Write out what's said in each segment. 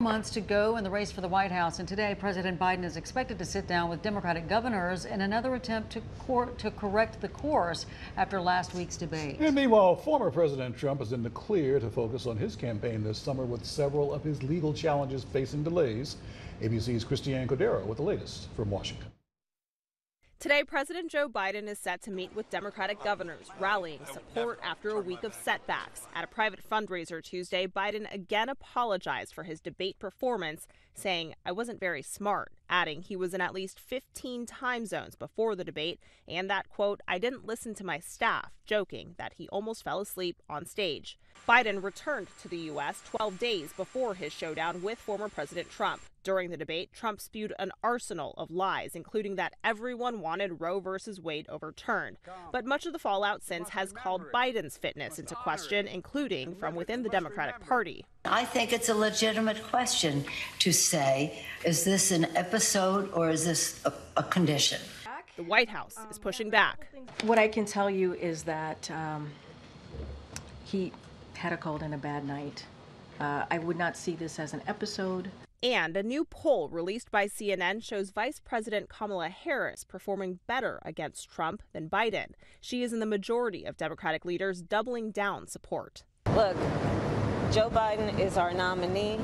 Months to go in the race for the White House, and today President Biden is expected to sit down with Democratic governors in another attempt to, cor to correct the course after last week's debate. And meanwhile, former President Trump is in the clear to focus on his campaign this summer with several of his legal challenges facing delays. ABC's Christiane Cordero with the latest from Washington. Today, President Joe Biden is set to meet with Democratic governors, rallying support after a week of setbacks. At a private fundraiser Tuesday, Biden again apologized for his debate performance, saying, I wasn't very smart, adding he was in at least 15 time zones before the debate, and that, quote, I didn't listen to my staff, joking that he almost fell asleep on stage. Biden returned to the U.S. 12 days before his showdown with former President Trump. During the debate, Trump spewed an arsenal of lies, including that everyone wanted Roe versus Wade overturned. But much of the fallout since has called Biden's fitness into question, including from within the Democratic Party. I think it's a legitimate question to say is this an episode or is this a, a condition? The White House is pushing back. What I can tell you is that um, he had a cold and a bad night. Uh, I would not see this as an episode. And a new poll released by CNN shows Vice President Kamala Harris performing better against Trump than Biden. She is in the majority of Democratic leaders doubling down support. Look, Joe Biden is our nominee.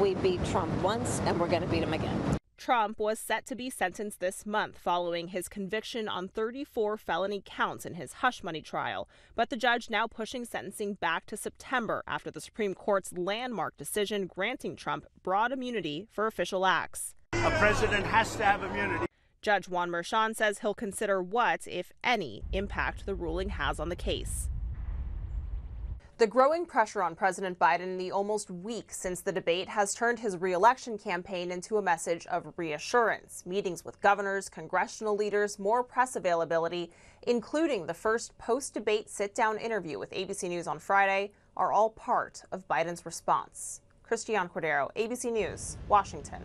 We beat Trump once, and we're going to beat him again. Trump was set to be sentenced this month following his conviction on 34 felony counts in his hush money trial. But the judge now pushing sentencing back to September after the Supreme Court's landmark decision granting Trump broad immunity for official acts. A president has to have immunity. Judge Juan Merchan says he'll consider what, if any, impact the ruling has on the case. The growing pressure on President Biden in the almost week since the debate has turned his reelection campaign into a message of reassurance. Meetings with governors, congressional leaders, more press availability, including the first post debate sit down interview with ABC News on Friday, are all part of Biden's response. Christiane Cordero, ABC News, Washington.